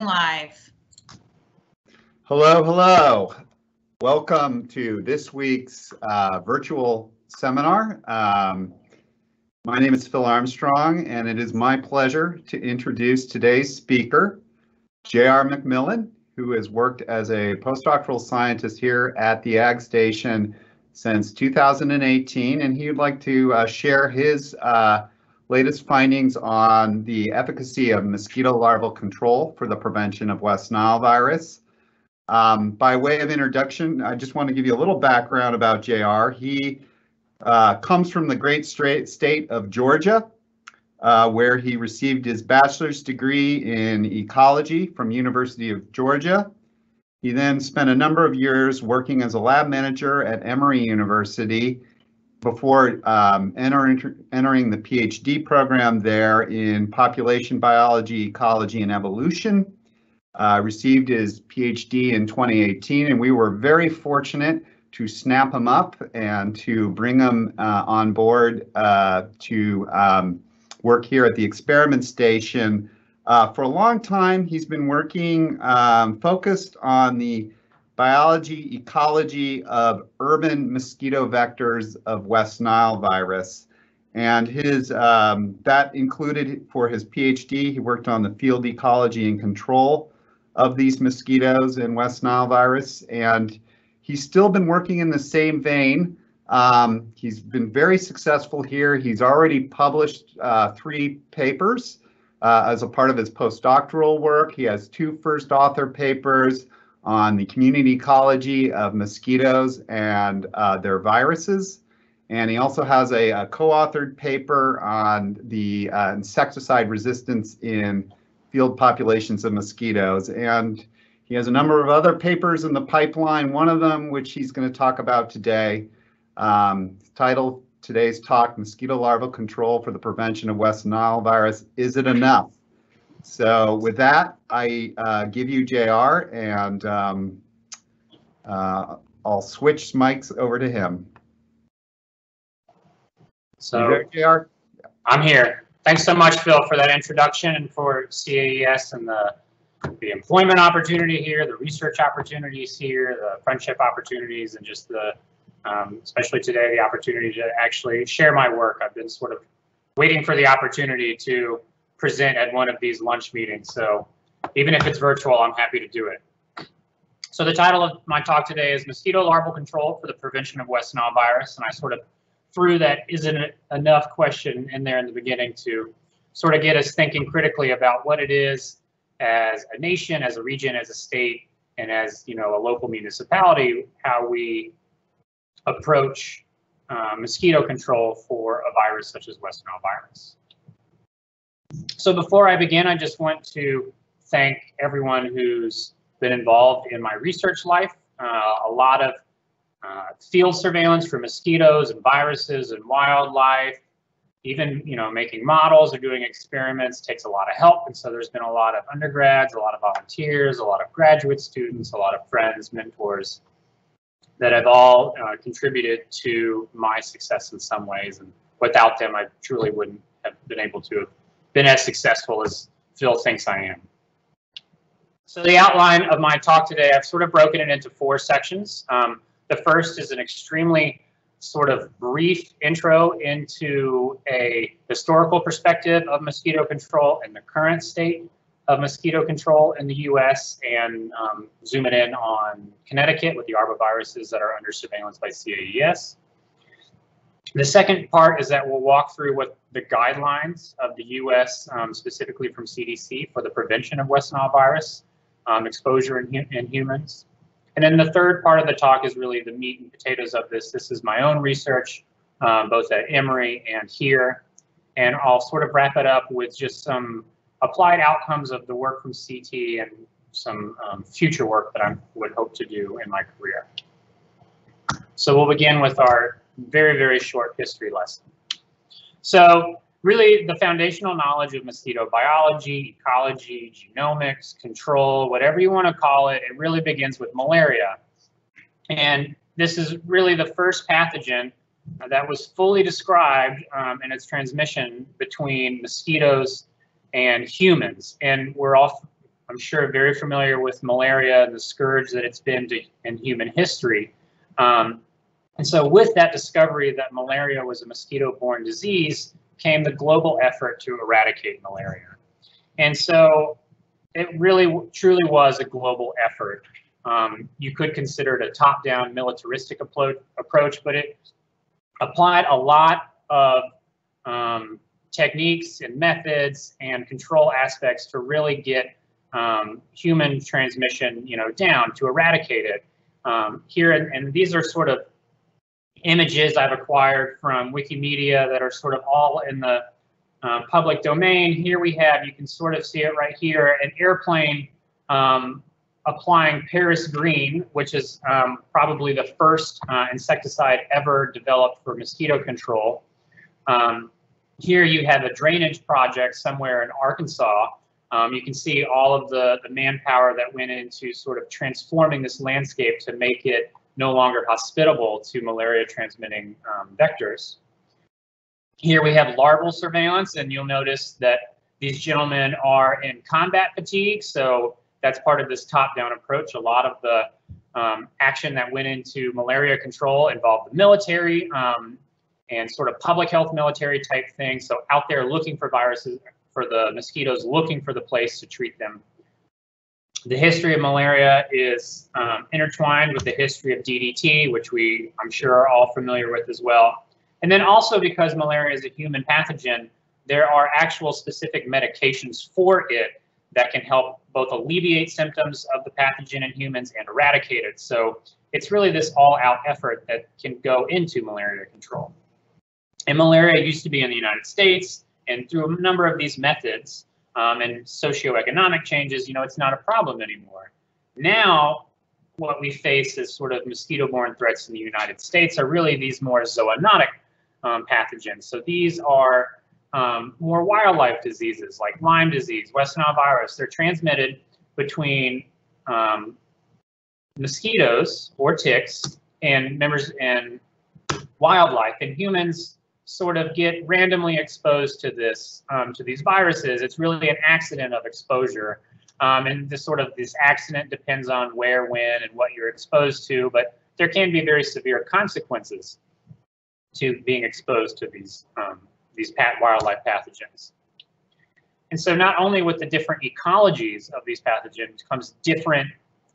live. Hello, hello. Welcome to this week's uh, virtual seminar. Um, my name is Phil Armstrong, and it is my pleasure to introduce today's speaker, J.R. McMillan, who has worked as a postdoctoral scientist here at the Ag Station since 2018, and he would like to uh, share his uh, latest findings on the efficacy of mosquito larval control for the prevention of West Nile virus. Um, by way of introduction, I just want to give you a little background about JR. He uh, comes from the great state of Georgia, uh, where he received his bachelor's degree in ecology from University of Georgia. He then spent a number of years working as a lab manager at Emory University before um, entering, entering the PhD program there in population biology, ecology, and evolution. Uh, received his PhD in 2018, and we were very fortunate to snap him up and to bring him uh, on board uh, to um, work here at the experiment station. Uh, for a long time, he's been working um, focused on the biology, ecology of urban mosquito vectors of West Nile virus. And his um, that included for his PhD, he worked on the field ecology and control of these mosquitoes in West Nile virus. And he's still been working in the same vein. Um, he's been very successful here. He's already published uh, three papers uh, as a part of his postdoctoral work. He has two first author papers on the community ecology of mosquitoes and uh, their viruses. And he also has a, a co-authored paper on the uh, insecticide resistance in field populations of mosquitoes. And he has a number of other papers in the pipeline, one of them which he's going to talk about today, um, titled today's talk, Mosquito Larval Control for the Prevention of West Nile Virus, Is It Enough? So with that, I uh, give you JR and um, uh, I'll switch mics over to him. So JR? I'm here. Thanks so much, Phil, for that introduction and for CAES and the the employment opportunity here, the research opportunities here, the friendship opportunities, and just the, um, especially today, the opportunity to actually share my work. I've been sort of waiting for the opportunity to present at one of these lunch meetings. So even if it's virtual, I'm happy to do it. So the title of my talk today is Mosquito Larval Control for the Prevention of West Nile Virus. And I sort of threw that isn't enough question in there in the beginning to sort of get us thinking critically about what it is as a nation, as a region, as a state, and as you know a local municipality, how we approach uh, mosquito control for a virus such as West Nile virus. So before I begin, I just want to thank everyone who's been involved in my research life. Uh, a lot of uh, field surveillance for mosquitoes and viruses and wildlife, even you know making models or doing experiments takes a lot of help. And so there's been a lot of undergrads, a lot of volunteers, a lot of graduate students, a lot of friends, mentors that have all uh, contributed to my success in some ways. And without them, I truly wouldn't have been able to have been as successful as Phil thinks I am. So the outline of my talk today, I've sort of broken it into four sections. Um, the first is an extremely sort of brief intro into a historical perspective of mosquito control and the current state of mosquito control in the U.S. and um, zooming in on Connecticut with the arboviruses that are under surveillance by CAES. The second part is that we'll walk through what the guidelines of the U.S., um, specifically from CDC, for the prevention of West Nile virus um, exposure in, in, humans. And then the third part of the talk is really the meat and potatoes of this. This is my own research, um, both at Emory and here. And I'll sort of wrap it up with just some applied outcomes of the work from CT and some um, future work that I would hope to do in my career. So we'll begin with our very, very short history lesson. So really the foundational knowledge of mosquito biology, ecology, genomics, control, whatever you want to call it, it really begins with malaria. And this is really the first pathogen that was fully described um, in its transmission between mosquitoes and humans. And we're all I'm sure, very familiar with malaria and the scourge that it's been to, in human history. Um, and so with that discovery that malaria was a mosquito-borne disease came the global effort to eradicate malaria. And so it really truly was a global effort. Um, you could consider it a top-down militaristic approach, but it applied a lot of um, techniques and methods and control aspects to really get um, human transmission, you know, down to eradicate it. Um, here, and these are sort of images I've acquired from Wikimedia that are sort of all in the uh, public domain. Here we have, you can sort of see it right here, an airplane um, applying Paris Green, which is um, probably the first uh, insecticide ever developed for mosquito control. Um, here you have a drainage project somewhere in Arkansas. Um, you can see all of the, the manpower that went into sort of transforming this landscape to make it no longer hospitable to malaria transmitting um, vectors. Here we have larval surveillance, and you'll notice that these gentlemen are in combat fatigue. So that's part of this top-down approach. A lot of the um, action that went into malaria control involved the military um, and sort of public health military type things. So out there looking for viruses, for the mosquitoes, looking for the place to treat them. The history of malaria is um, intertwined with the history of DDT, which we, I'm sure, are all familiar with as well. And then also because malaria is a human pathogen, there are actual specific medications for it that can help both alleviate symptoms of the pathogen in humans and eradicate it. So it's really this all-out effort that can go into malaria control. And malaria used to be in the United States, and through a number of these methods um, and socioeconomic changes, you know, it's not a problem anymore. Now, what we face as sort of mosquito-borne threats in the United States are really these more zoonotic um, pathogens. So these are um, more wildlife diseases like Lyme disease, West Nile virus. They're transmitted between um, mosquitoes or ticks and members and wildlife. And humans sort of get randomly exposed to this um, to these viruses. It's really an accident of exposure. Um, and this sort of this accident depends on where, when, and what you're exposed to, but there can be very severe consequences to being exposed to these um, these wildlife pathogens. And so not only with the different ecologies of these pathogens comes different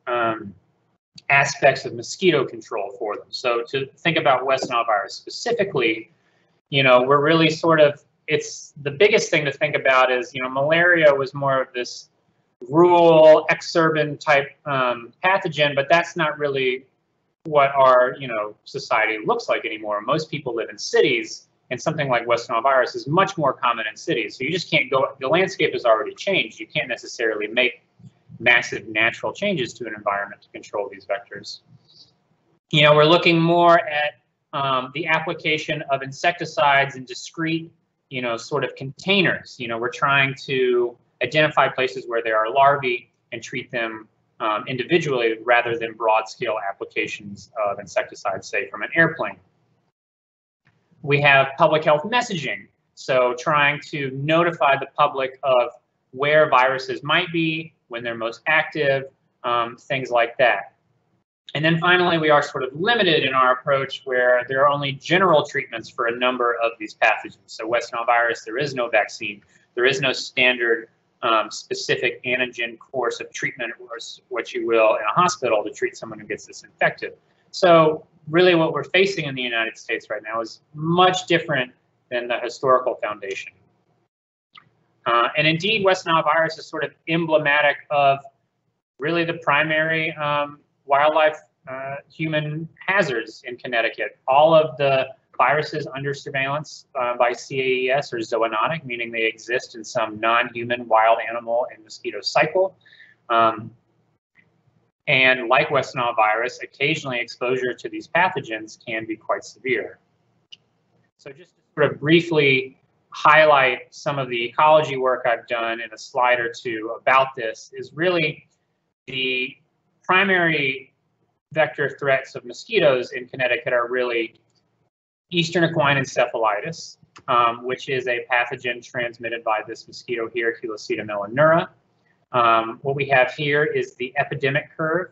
um, aspects of mosquito control for them. So to think about West Nile virus specifically, you know, we're really sort of, it's the biggest thing to think about is, you know, malaria was more of this rural, exurban type um, pathogen, but that's not really what our, you know, society looks like anymore. Most people live in cities and something like West Nile virus is much more common in cities. So you just can't go, the landscape has already changed. You can't necessarily make massive natural changes to an environment to control these vectors. You know, we're looking more at um, the application of insecticides in discrete, you know, sort of containers. You know, we're trying to identify places where there are larvae and treat them um, individually rather than broad scale applications of insecticides, say from an airplane. We have public health messaging. So trying to notify the public of where viruses might be, when they're most active, um, things like that. And then finally, we are sort of limited in our approach where there are only general treatments for a number of these pathogens. So West Nile virus, there is no vaccine. There is no standard um, specific antigen course of treatment or what you will in a hospital to treat someone who gets this infected. So really what we're facing in the United States right now is much different than the historical foundation. Uh, and indeed, West Nile virus is sort of emblematic of really the primary um, wildlife uh, human hazards in Connecticut. All of the viruses under surveillance uh, by CAES are zoonotic, meaning they exist in some non-human wild animal and mosquito cycle. Um, and like West Nile virus, occasionally exposure to these pathogens can be quite severe. So just to sort of briefly highlight some of the ecology work I've done in a slide or two about this is really the primary vector threats of mosquitoes in Connecticut are really Eastern equine encephalitis, um, which is a pathogen transmitted by this mosquito here, Culiseta melanura. Um, what we have here is the epidemic curve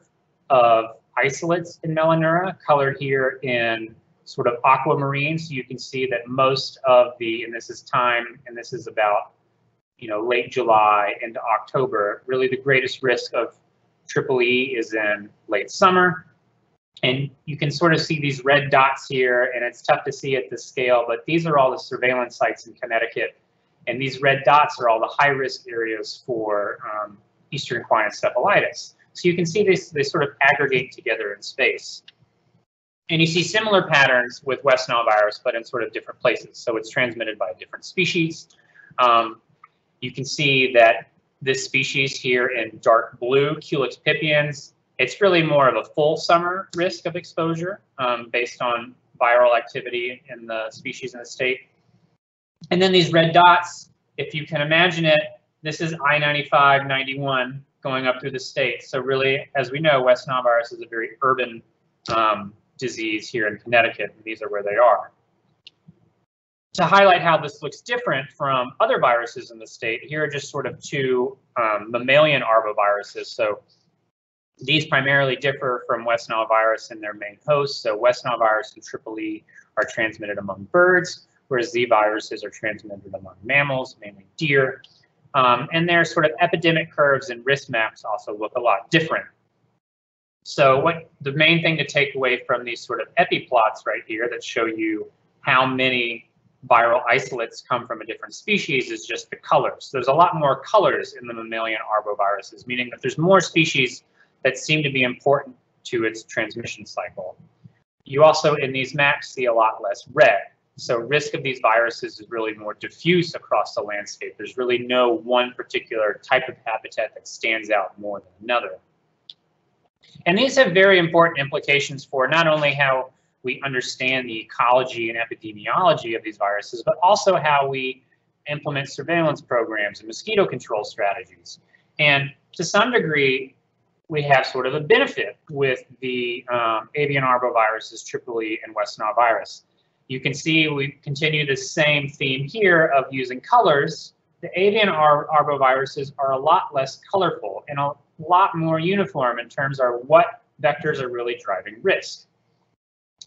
of isolates in Melanura, colored here in sort of aquamarine. So you can see that most of the, and this is time, and this is about, you know, late July into October, really the greatest risk of triple E is in late summer. And you can sort of see these red dots here, and it's tough to see at this scale, but these are all the surveillance sites in Connecticut. And these red dots are all the high risk areas for um, Eastern equine encephalitis. So you can see this, they sort of aggregate together in space. And you see similar patterns with West Nile virus, but in sort of different places. So it's transmitted by different species. Um, you can see that this species here in dark blue, Culex pipiens, it's really more of a full summer risk of exposure um, based on viral activity in the species in the state. And then these red dots, if you can imagine it, this is I-95, 91 going up through the state. So really, as we know, West Nile virus is a very urban um, disease here in Connecticut, and these are where they are. To highlight how this looks different from other viruses in the state, here are just sort of two um, mammalian arboviruses. So these primarily differ from West Nile virus in their main host. So West Nile virus and Triple E are transmitted among birds, whereas Z viruses are transmitted among mammals, mainly deer. Um, and their sort of epidemic curves and risk maps also look a lot different. So what the main thing to take away from these sort of epi plots right here that show you how many viral isolates come from a different species is just the colors. There's a lot more colors in the mammalian arboviruses, meaning that there's more species that seem to be important to its transmission cycle. You also in these maps see a lot less red. So risk of these viruses is really more diffuse across the landscape. There's really no one particular type of habitat that stands out more than another. And these have very important implications for not only how we understand the ecology and epidemiology of these viruses, but also how we implement surveillance programs and mosquito control strategies. And to some degree, we have sort of a benefit with the um, avian arboviruses, Triple E and West Nile virus. You can see we continue the same theme here of using colors. The avian ar arboviruses are a lot less colorful and a lot more uniform in terms of what vectors are really driving risk.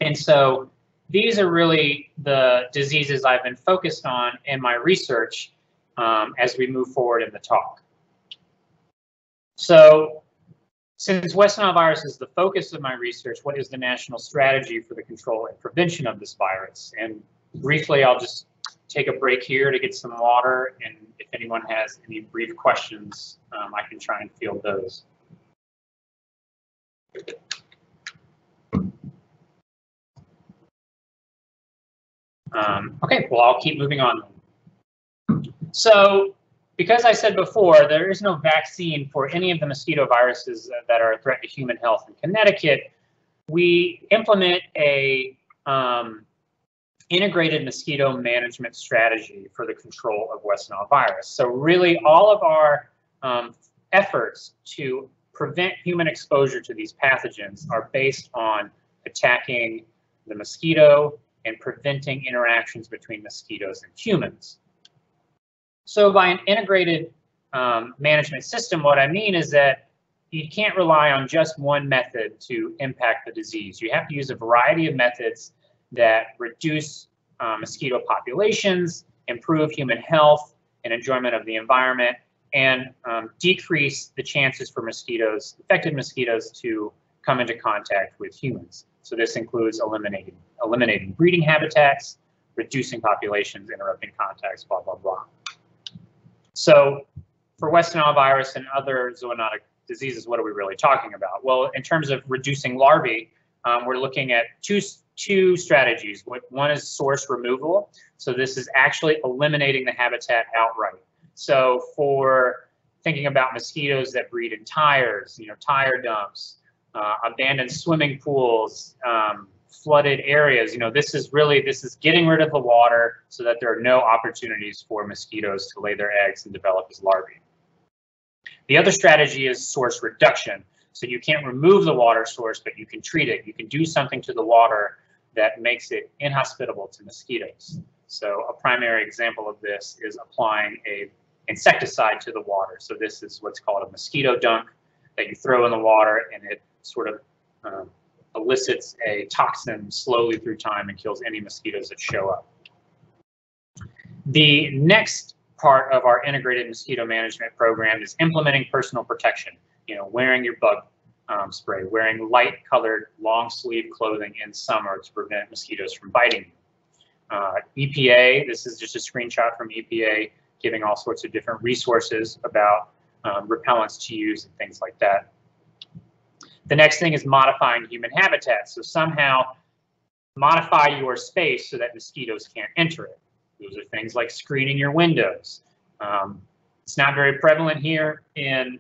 And so these are really the diseases I've been focused on in my research um, as we move forward in the talk. So since West Nile virus is the focus of my research, what is the national strategy for the control and prevention of this virus? And briefly, I'll just take a break here to get some water, and if anyone has any brief questions, um, I can try and field those. Um, okay, well, I'll keep moving on. So because I said before, there is no vaccine for any of the mosquito viruses that are a threat to human health in Connecticut. We implement a um, integrated mosquito management strategy for the control of West Nile virus. So really all of our um, efforts to prevent human exposure to these pathogens are based on attacking the mosquito and preventing interactions between mosquitoes and humans. So by an integrated um, management system, what I mean is that you can't rely on just one method to impact the disease. You have to use a variety of methods that reduce uh, mosquito populations, improve human health and enjoyment of the environment, and um, decrease the chances for mosquitoes, infected mosquitoes, to come into contact with humans. So this includes eliminating, eliminating breeding habitats, reducing populations, interrupting contacts, blah, blah, blah. So for West Nile virus and other zoonotic diseases, what are we really talking about? Well, in terms of reducing larvae, um, we're looking at two, two strategies. One is source removal. So this is actually eliminating the habitat outright. So for thinking about mosquitoes that breed in tires, you know, tire dumps, uh, abandoned swimming pools, um, flooded areas. You know, this is really, this is getting rid of the water so that there are no opportunities for mosquitoes to lay their eggs and develop as larvae. The other strategy is source reduction. So you can't remove the water source, but you can treat it. You can do something to the water that makes it inhospitable to mosquitoes. So a primary example of this is applying a insecticide to the water. So this is what's called a mosquito dunk that you throw in the water and it sort of um, elicits a toxin slowly through time and kills any mosquitoes that show up. The next part of our integrated mosquito management program is implementing personal protection. You know, wearing your bug um, spray, wearing light colored long sleeve clothing in summer to prevent mosquitoes from biting you. Uh, EPA, this is just a screenshot from EPA giving all sorts of different resources about um, repellents to use and things like that. The next thing is modifying human habitat. So somehow modify your space so that mosquitoes can't enter it. Those are things like screening your windows. Um, it's not very prevalent here in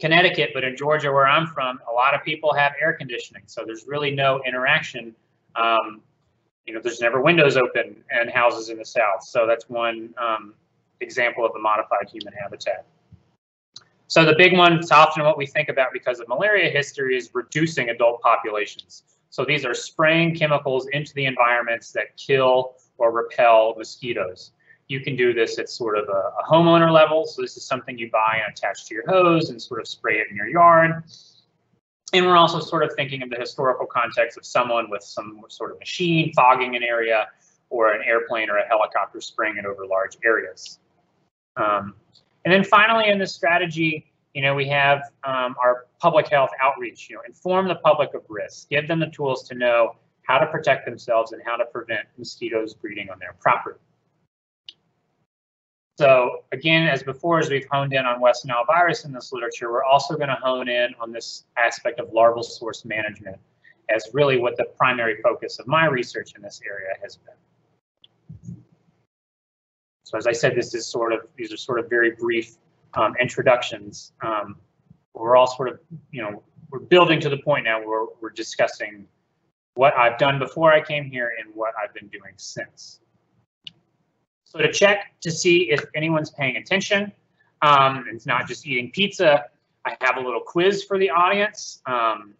Connecticut, but in Georgia, where I'm from, a lot of people have air conditioning. So there's really no interaction. Um, you know, there's never windows open and houses in the South. So that's one um, example of a modified human habitat. So the big one, it's often what we think about because of malaria history is reducing adult populations. So these are spraying chemicals into the environments that kill or repel mosquitoes. You can do this at sort of a, a homeowner level. So this is something you buy and attach to your hose and sort of spray it in your yard. And we're also sort of thinking of the historical context of someone with some sort of machine fogging an area or an airplane or a helicopter spraying it over large areas. Um, and then finally in this strategy, you know, we have um, our public health outreach, you know, inform the public of risks, give them the tools to know how to protect themselves and how to prevent mosquitoes breeding on their property. So again, as before, as we've honed in on West Nile virus in this literature, we're also going to hone in on this aspect of larval source management as really what the primary focus of my research in this area has been. So as I said, this is sort of, these are sort of very brief um, introductions. Um, we're all sort of, you know, we're building to the point now where we're discussing what I've done before I came here and what I've been doing since. So to check to see if anyone's paying attention, um, it's not just eating pizza, I have a little quiz for the audience. Um,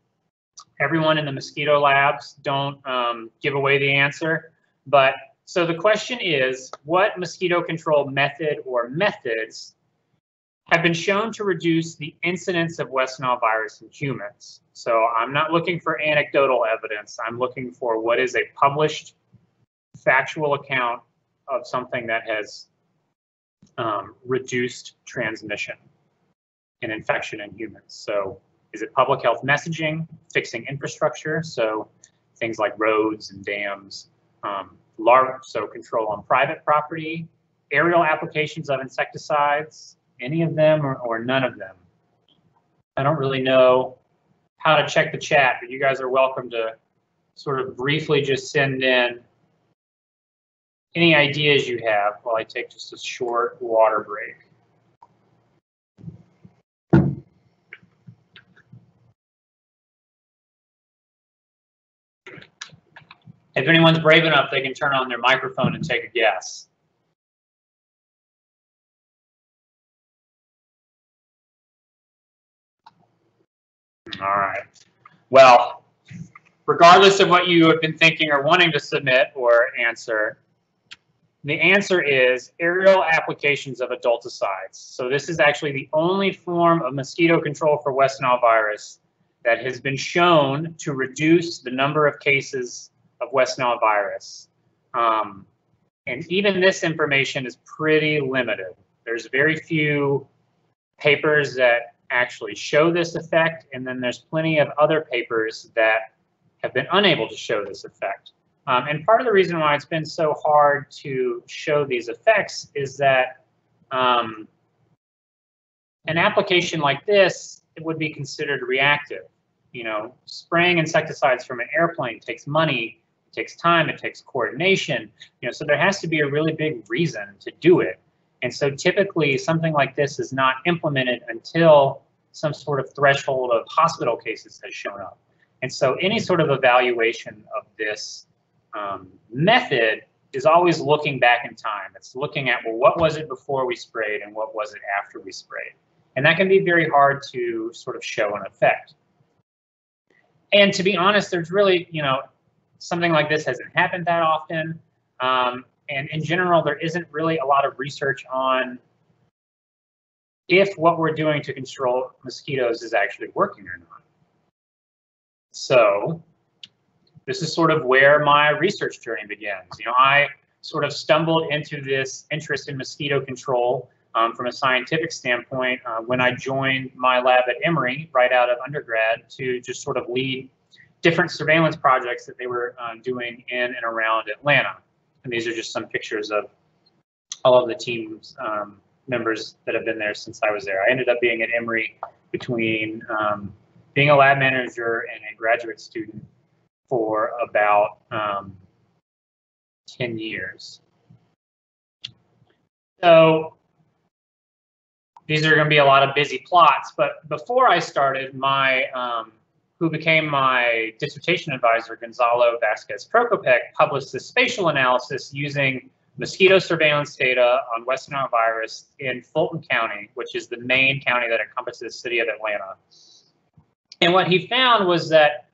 everyone in the mosquito labs don't um, give away the answer, but so the question is, what mosquito control method or methods have been shown to reduce the incidence of West Nile virus in humans? So I'm not looking for anecdotal evidence. I'm looking for what is a published factual account of something that has um, reduced transmission and infection in humans. So is it public health messaging, fixing infrastructure? So things like roads and dams, um, large, so control on private property, aerial applications of insecticides, any of them or, or none of them. I don't really know how to check the chat, but you guys are welcome to sort of briefly just send in any ideas you have while I take just a short water break. If anyone's brave enough, they can turn on their microphone and take a guess. All right. Well, regardless of what you have been thinking or wanting to submit or answer, the answer is aerial applications of adulticides. So this is actually the only form of mosquito control for West Nile virus that has been shown to reduce the number of cases of West Nile virus. Um, and even this information is pretty limited. There's very few papers that actually show this effect, and then there's plenty of other papers that have been unable to show this effect. Um, and part of the reason why it's been so hard to show these effects is that um, an application like this it would be considered reactive. You know, spraying insecticides from an airplane takes money, it takes time, it takes coordination. You know, so there has to be a really big reason to do it. And so typically something like this is not implemented until some sort of threshold of hospital cases has shown up. And so any sort of evaluation of this um, method is always looking back in time. It's looking at, well, what was it before we sprayed and what was it after we sprayed? And that can be very hard to sort of show an effect. And to be honest, there's really, you know, something like this hasn't happened that often. Um, and in general, there isn't really a lot of research on if what we're doing to control mosquitoes is actually working or not. So this is sort of where my research journey begins. You know, I sort of stumbled into this interest in mosquito control um, from a scientific standpoint uh, when I joined my lab at Emory right out of undergrad to just sort of lead different surveillance projects that they were uh, doing in and around Atlanta. And these are just some pictures of all of the teams um, members that have been there since I was there. I ended up being at Emory between um, being a lab manager and a graduate student for about um, 10 years. So these are going to be a lot of busy plots, but before I started, my um, who became my dissertation advisor, Gonzalo Vazquez-Prokopec, published this spatial analysis using mosquito surveillance data on West Nile virus in Fulton County, which is the main county that encompasses the city of Atlanta. And what he found was that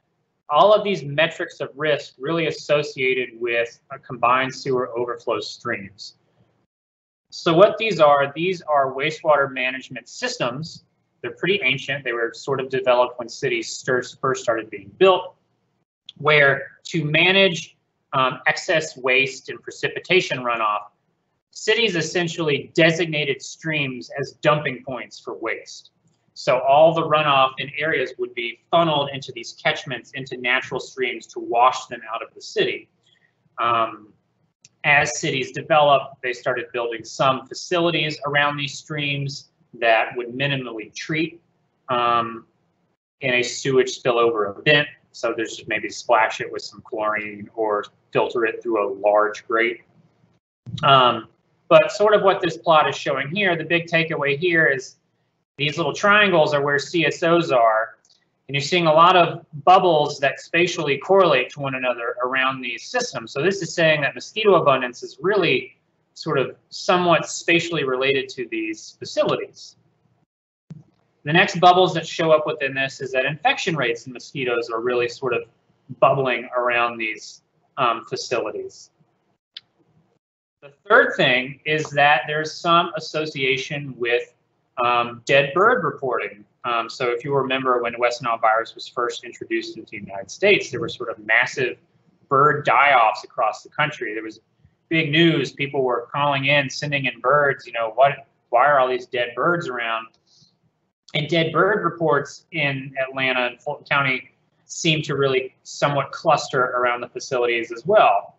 all of these metrics of risk really associated with combined sewer overflow streams. So what these are, these are wastewater management systems. They're pretty ancient. They were sort of developed when cities first started being built, where to manage um, excess waste and precipitation runoff, cities essentially designated streams as dumping points for waste. So all the runoff in areas would be funneled into these catchments, into natural streams to wash them out of the city. Um, as cities developed, they started building some facilities around these streams that would minimally treat um, in a sewage spillover event. So there's just maybe splash it with some chlorine or filter it through a large grate. Um, but sort of what this plot is showing here, the big takeaway here is these little triangles are where CSOs are. And you're seeing a lot of bubbles that spatially correlate to one another around these systems. So this is saying that mosquito abundance is really sort of somewhat spatially related to these facilities. The next bubbles that show up within this is that infection rates in mosquitoes are really sort of bubbling around these um, facilities. The third thing is that there's some association with um, dead bird reporting. Um, so if you remember when West Nile virus was first introduced into the United States, there were sort of massive bird die-offs across the country. There was big news. People were calling in, sending in birds. You know, what? Why are all these dead birds around? And dead bird reports in Atlanta and Fulton County seem to really somewhat cluster around the facilities as well.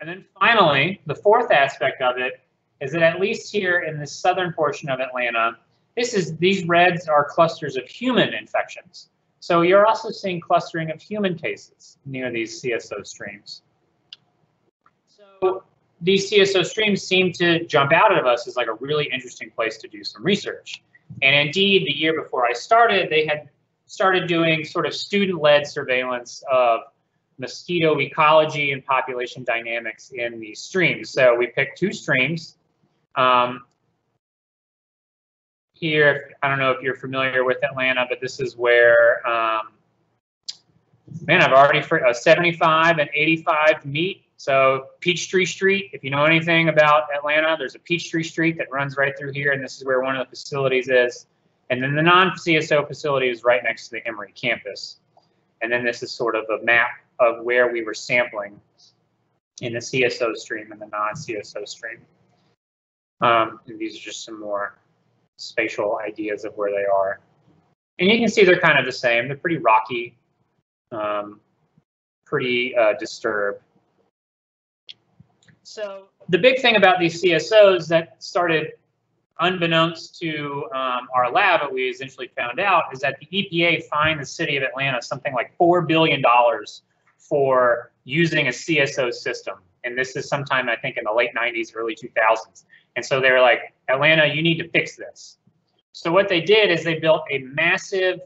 And then finally, the fourth aspect of it is that at least here in the southern portion of Atlanta, this is these reds are clusters of human infections. So you're also seeing clustering of human cases near these CSO streams. These CSO streams seem to jump out at us as like a really interesting place to do some research. And indeed, the year before I started, they had started doing sort of student-led surveillance of mosquito ecology and population dynamics in these streams. So we picked two streams um, here, I don't know if you're familiar with Atlanta, but this is where, um, man, I've already, uh, 75 and 85 meet. So Peachtree Street, if you know anything about Atlanta, there's a Peachtree Street that runs right through here, and this is where one of the facilities is. And then the non-CSO facility is right next to the Emory campus. And then this is sort of a map of where we were sampling in the CSO stream and the non-CSO stream. Um, and these are just some more spatial ideas of where they are. And you can see they're kind of the same. They're pretty rocky, um, pretty uh, disturbed. So the big thing about these CSOs that started unbeknownst to um, our lab, what we essentially found out is that the EPA fined the city of Atlanta something like $4 billion for using a CSO system. And this is sometime, I think, in the late 90s, early 2000s. And so they were like, Atlanta, you need to fix this. So what they did is they built a massive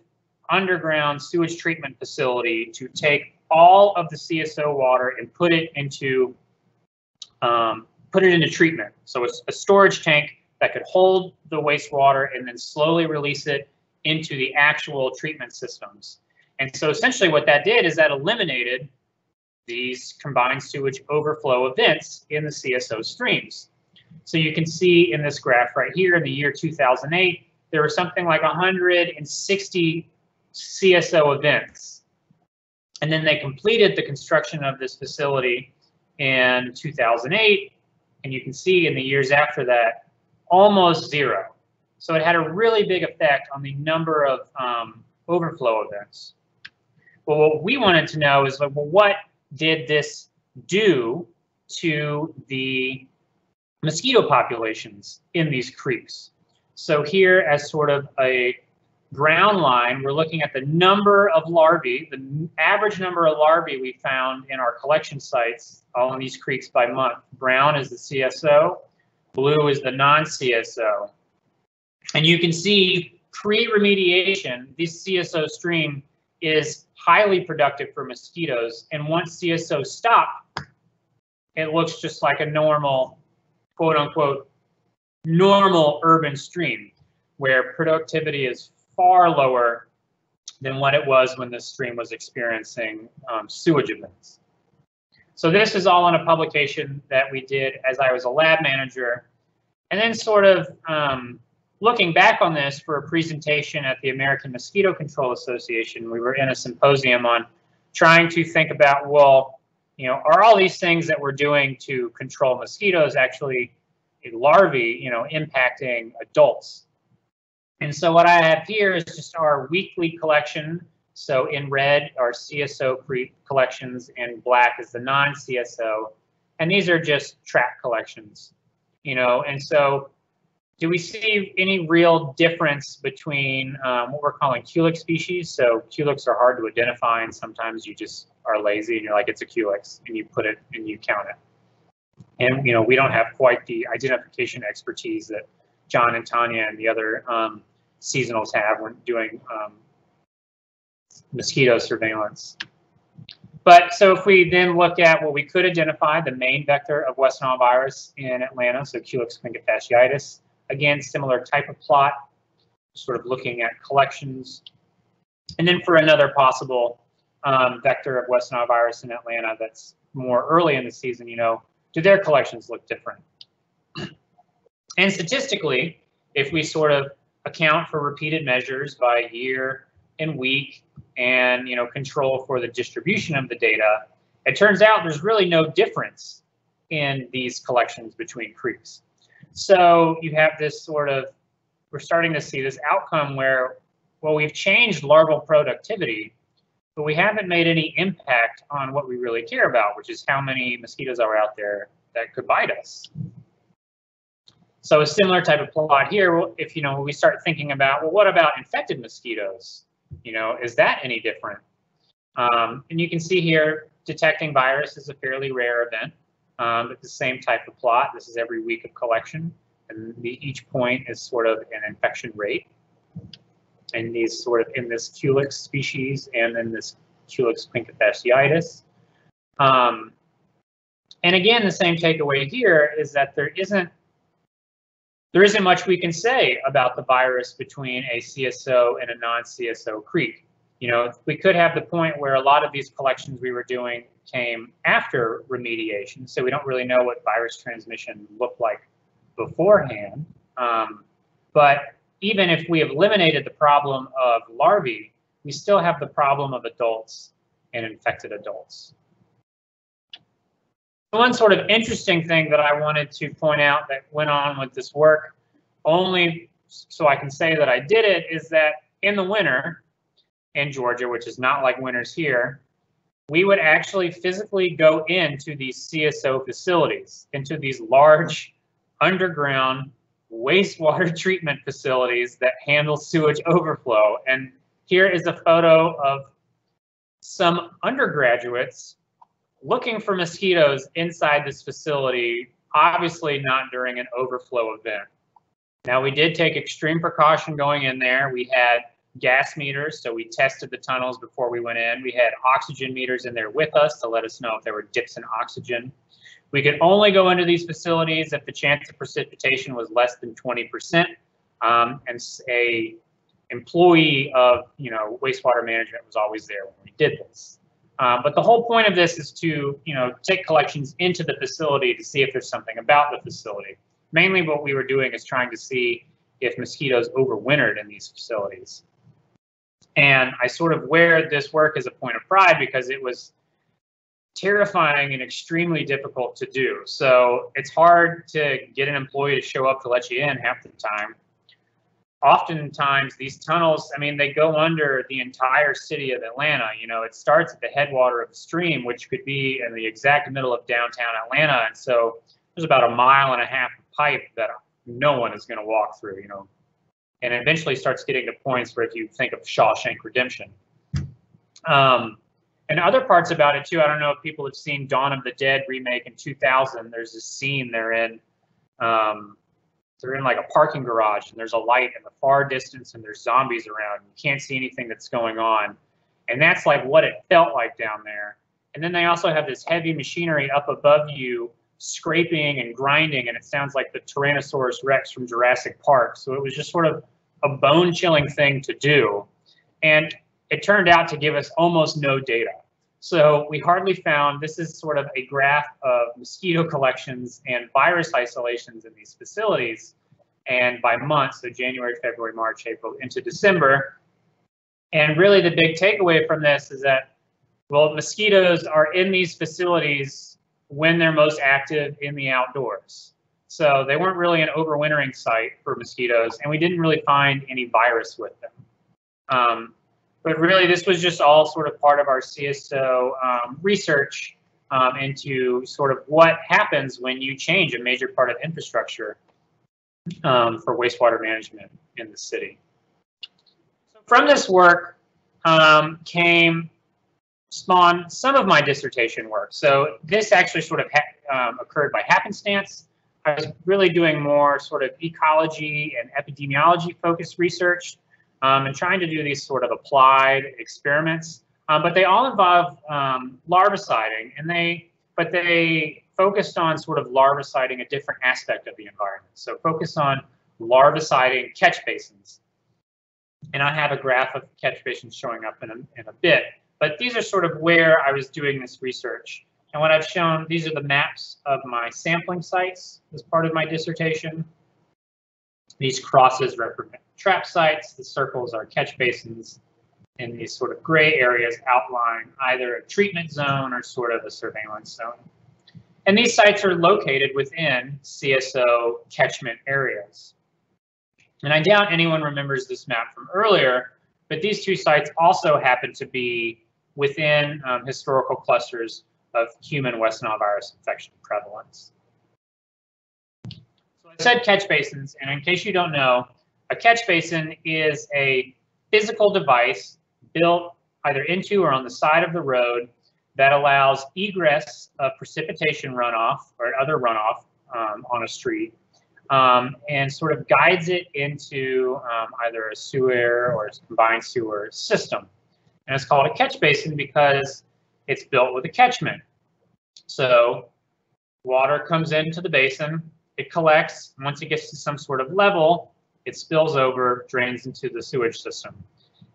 underground sewage treatment facility to take all of the CSO water and put it into um, put it into treatment. So it's a storage tank that could hold the wastewater and then slowly release it into the actual treatment systems. And so essentially what that did is that eliminated these combined sewage overflow events in the CSO streams. So you can see in this graph right here, in the year 2008, there were something like 160 CSO events. And then they completed the construction of this facility in 2008. And you can see in the years after that, almost zero. So it had a really big effect on the number of um, overflow events. But what we wanted to know is like, well, what did this do to the mosquito populations in these creeks? So here as sort of a brown line, we're looking at the number of larvae, the average number of larvae we found in our collection sites all in these creeks by month. Brown is the CSO, blue is the non-CSO. And you can see pre-remediation, this CSO stream is highly productive for mosquitoes. And once CSO stop, it looks just like a normal, quote unquote, normal urban stream where productivity is far lower than what it was when the stream was experiencing um, sewage events. So this is all in a publication that we did as I was a lab manager. And then sort of um, looking back on this for a presentation at the American Mosquito Control Association, we were in a symposium on trying to think about, well, you know, are all these things that we're doing to control mosquitoes actually larvae, you know, impacting adults? And so what I have here is just our weekly collection. So in red are CSO collections and black is the non-CSO. And these are just track collections, you know, and so do we see any real difference between um, what we're calling culex species? So culex are hard to identify, and sometimes you just are lazy and you're like, it's a culex, and you put it and you count it. And you know, we don't have quite the identification expertise that John and Tanya and the other um, seasonals have when doing um, mosquito surveillance. But so if we then look at what we could identify, the main vector of West Nile virus in Atlanta, so Culex quinquefasciatus, Again, similar type of plot, sort of looking at collections. And then for another possible um, vector of West Nile virus in Atlanta that's more early in the season, you know, do their collections look different? And statistically, if we sort of account for repeated measures by year and week and, you know, control for the distribution of the data, it turns out there's really no difference in these collections between creeks. So you have this sort of, we're starting to see this outcome where, well, we've changed larval productivity, but we haven't made any impact on what we really care about, which is how many mosquitoes are out there that could bite us. So a similar type of plot here, if you know, we start thinking about, well, what about infected mosquitoes? You know, is that any different? Um, and you can see here, detecting virus is a fairly rare event um, it's the same type of plot. This is every week of collection, and the, each point is sort of an infection rate. And these sort of in this Culex species and then this Culex plincke fasciitis. Um, and again, the same takeaway here is that there isn't there isn't much we can say about the virus between a CSO and a non-CSO creek. You know, we could have the point where a lot of these collections we were doing came after remediation, so we don't really know what virus transmission looked like beforehand. Um, but even if we have eliminated the problem of larvae, we still have the problem of adults and infected adults. One sort of interesting thing that I wanted to point out that went on with this work, only so I can say that I did it, is that in the winter in Georgia, which is not like winters here, we would actually physically go into these CSO facilities, into these large underground wastewater treatment facilities that handle sewage overflow. And here is a photo of some undergraduates looking for mosquitoes inside this facility, obviously not during an overflow event. Now we did take extreme precaution going in there. We had gas meters. So we tested the tunnels before we went in. We had oxygen meters in there with us to let us know if there were dips in oxygen. We could only go into these facilities if the chance of precipitation was less than 20%. Um, and a employee of you know wastewater management was always there when we did this. Um, but the whole point of this is to you know take collections into the facility to see if there's something about the facility. mainly what we were doing is trying to see if mosquitoes overwintered in these facilities. And I sort of wear this work as a point of pride because it was terrifying and extremely difficult to do. So it's hard to get an employee to show up to let you in half the time. Oftentimes, these tunnels, I mean, they go under the entire city of Atlanta. You know, it starts at the headwater of a stream, which could be in the exact middle of downtown Atlanta. And so there's about a mile and a half of pipe that no one is going to walk through, you know, and eventually starts getting to points where if you think of Shawshank Redemption. Um, and other parts about it too. I don't know if people have seen Dawn of the Dead remake in 2000. There's a scene they're in. Um, they're in like a parking garage, and there's a light in the far distance, and there's zombies around. You can't see anything that's going on, and that's like what it felt like down there. And then they also have this heavy machinery up above you, scraping and grinding, and it sounds like the Tyrannosaurus Rex from Jurassic Park. So it was just sort of a bone-chilling thing to do, and it turned out to give us almost no data. So we hardly found, this is sort of a graph of mosquito collections and virus isolations in these facilities. And by month, so January, February, March, April, into December. And really the big takeaway from this is that, well, mosquitoes are in these facilities when they're most active in the outdoors. So they weren't really an overwintering site for mosquitoes, and we didn't really find any virus with them. Um, but really, this was just all sort of part of our CSO um, research um, into sort of what happens when you change a major part of infrastructure um, for wastewater management in the city. So from this work um, came spawn some of my dissertation work. So this actually sort of um, occurred by happenstance. I was really doing more sort of ecology and epidemiology focused research um, and trying to do these sort of applied experiments. Um, but they all involve um, larviciding, and they but they focused on sort of larviciding a different aspect of the environment. So focus on larviciding catch basins. And I have a graph of catch basins showing up in a, in a bit. But these are sort of where I was doing this research. And what I've shown, these are the maps of my sampling sites as part of my dissertation. These crosses represent trap sites, the circles are catch basins, and these sort of gray areas outline either a treatment zone or sort of a surveillance zone. And these sites are located within CSO catchment areas. And I doubt anyone remembers this map from earlier, but these two sites also happen to be within um, historical clusters of human West Nile virus infection prevalence. I said catch basins, and in case you don't know, a catch basin is a physical device built either into or on the side of the road that allows egress of precipitation runoff or other runoff um, on a street um, and sort of guides it into um, either a sewer or a combined sewer system. And it's called a catch basin because it's built with a catchment. So water comes into the basin, it collects, once it gets to some sort of level, it spills over, drains into the sewage system.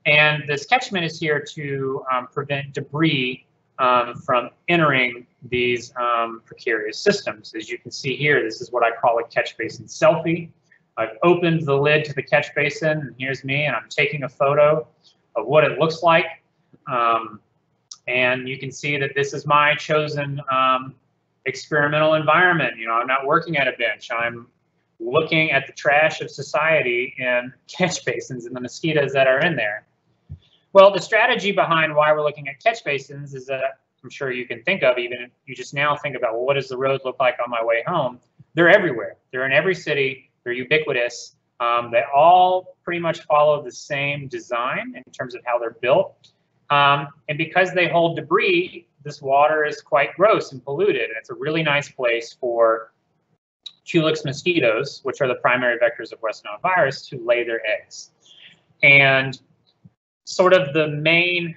And this catchment is here to um, prevent debris um, from entering these um, precarious systems. As you can see here, this is what I call a catch basin selfie. I've opened the lid to the catch basin, and here's me, and I'm taking a photo of what it looks like. Um, and you can see that this is my chosen um, experimental environment. You know, I'm not working at a bench. I'm looking at the trash of society in catch basins and the mosquitoes that are in there. Well, the strategy behind why we're looking at catch basins is that I'm sure you can think of even if you just now think about, well, what does the road look like on my way home? They're everywhere. They're in every city. They're ubiquitous. Um, they all pretty much follow the same design in terms of how they're built. Um, and because they hold debris, this water is quite gross and polluted. And it's a really nice place for Culex mosquitoes, which are the primary vectors of West Nile virus, to lay their eggs. And sort of the main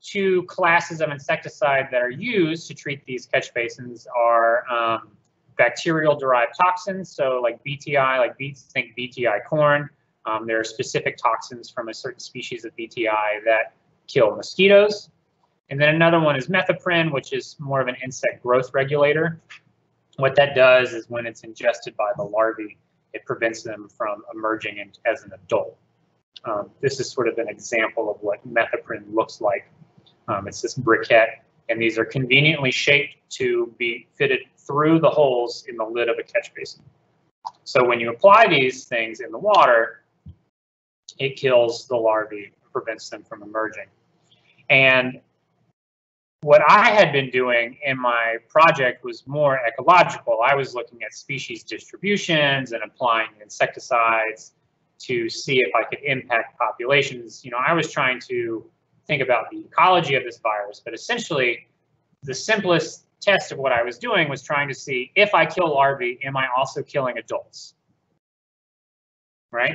two classes of insecticide that are used to treat these catch basins are um, bacterial-derived toxins, so like BTI, like think BTI corn. Um, there are specific toxins from a certain species of BTI that kill mosquitoes. And then another one is methoprene, which is more of an insect growth regulator. What that does is when it's ingested by the larvae, it prevents them from emerging in, as an adult. Um, this is sort of an example of what methoprene looks like. Um, it's this briquette, and these are conveniently shaped to be fitted through the holes in the lid of a catch basin. So when you apply these things in the water, it kills the larvae, prevents them from emerging. And what I had been doing in my project was more ecological. I was looking at species distributions and applying insecticides to see if I could impact populations. You know, I was trying to think about the ecology of this virus, but essentially the simplest test of what I was doing was trying to see if I kill larvae, am I also killing adults? Right?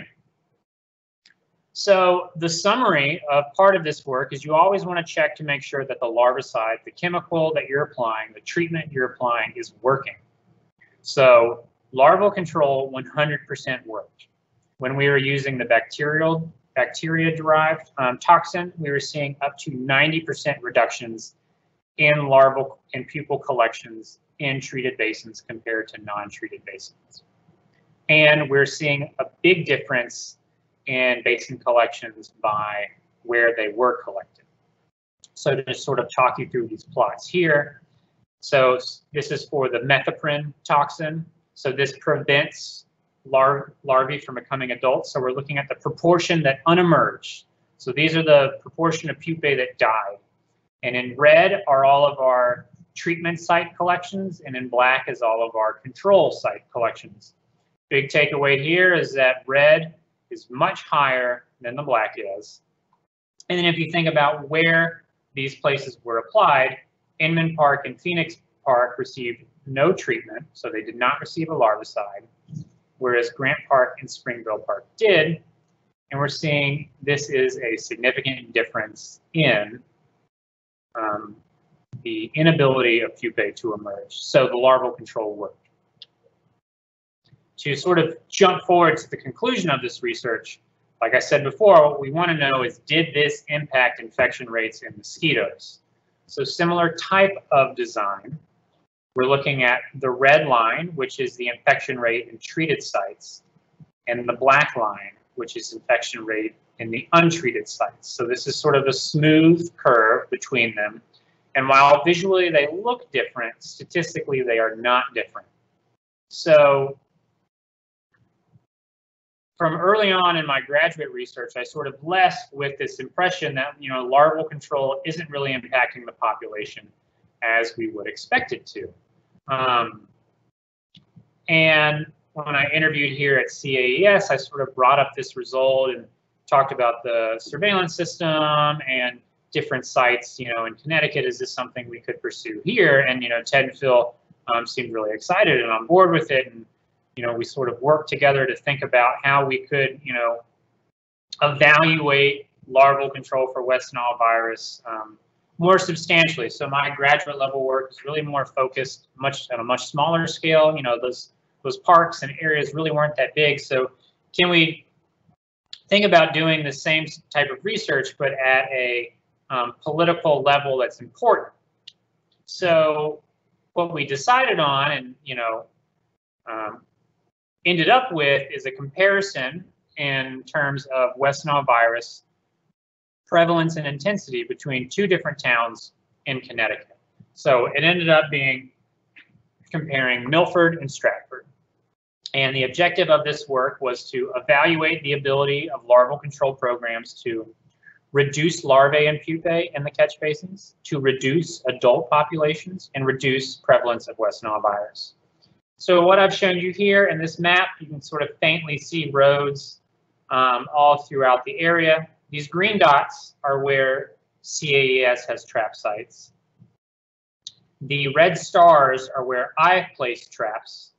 So the summary of part of this work is you always want to check to make sure that the larvicide, the chemical that you're applying, the treatment you're applying is working. So larval control 100% worked. When we were using the bacterial bacteria-derived um, toxin, we were seeing up to 90% reductions in larval and pupal collections in treated basins compared to non-treated basins. And we're seeing a big difference in basin collections by where they were collected. So to just sort of talk you through these plots here. So this is for the methoprene toxin. So this prevents lar larvae from becoming adults. So we're looking at the proportion that unemerge. So these are the proportion of pupae that died. And in red are all of our treatment site collections, and in black is all of our control site collections. Big takeaway here is that red is much higher than the black is. And then if you think about where these places were applied, Inman Park and Phoenix Park received no treatment, so they did not receive a larvicide, whereas Grant Park and Springvale Park did. And we're seeing this is a significant difference in um, the inability of pupae to emerge. So the larval control worked to sort of jump forward to the conclusion of this research, like I said before, what we want to know is did this impact infection rates in mosquitoes? So similar type of design. We're looking at the red line, which is the infection rate in treated sites, and the black line, which is infection rate in the untreated sites. So this is sort of a smooth curve between them. And while visually they look different, statistically they are not different. So from early on in my graduate research, I sort of left with this impression that, you know, larval control isn't really impacting the population as we would expect it to. Um, and when I interviewed here at CAES, I sort of brought up this result and talked about the surveillance system and different sites, you know, in Connecticut, is this something we could pursue here? And, you know, Ted and Phil um, seemed really excited and on board with it. And you know, we sort of worked together to think about how we could, you know, evaluate larval control for West Nile virus um, more substantially. So my graduate level work is really more focused much on a much smaller scale. You know, those those parks and areas really weren't that big. So can we think about doing the same type of research, but at a um, political level that's important? So what we decided on, and you know, um, ended up with is a comparison in terms of West Nile virus prevalence and intensity between two different towns in Connecticut. So it ended up being comparing Milford and Stratford. And the objective of this work was to evaluate the ability of larval control programs to reduce larvae and pupae in the catch basins, to reduce adult populations, and reduce prevalence of West Nile virus. So what I've shown you here in this map, you can sort of faintly see roads um, all throughout the area. These green dots are where CAES has trap sites. The red stars are where I've placed traps.